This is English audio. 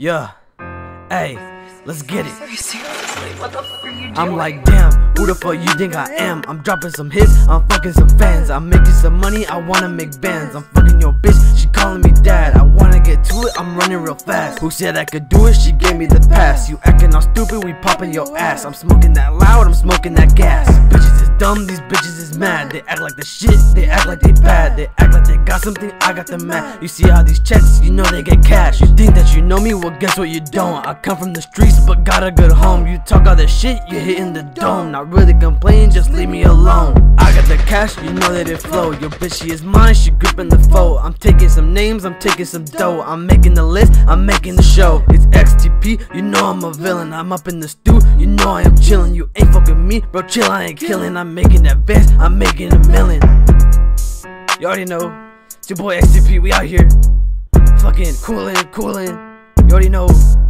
Yeah. Hey, let's get it. Seriously, what the fuck are you doing? I'm like, damn, who the fuck you think I am? I'm dropping some hits, I'm fucking some fans. I'm making some money, I wanna make bands. I'm fucking your bitch, she calling me dad. I wanna get to it, I'm running real fast. Who said I could do it? She gave me the pass. You acting all stupid, we popping your ass. I'm smoking that loud, I'm smoking that gas. Bitches is dumb, these bitches is mad. They act like the shit, they act like they bad. They act like they got something, I got the mad. You see how these checks, you know they get cash. You think know me, well guess what you don't. I come from the streets, but got a good home. You talk all that shit, you hitting the dome. Not really complaining, just leave me alone. I got the cash, you know that it flow. Your bitch, she is mine, she gripping the foe. I'm taking some names, I'm taking some dough. I'm making the list, I'm making the show. It's XTP, you know I'm a villain. I'm up in the stew, you know I am chilling. You ain't fucking me, bro, chill, I ain't killing. I'm making that best, I'm making a million. You already know. It's your boy XTP, we out here. Fucking coolin', coolin'. You already know.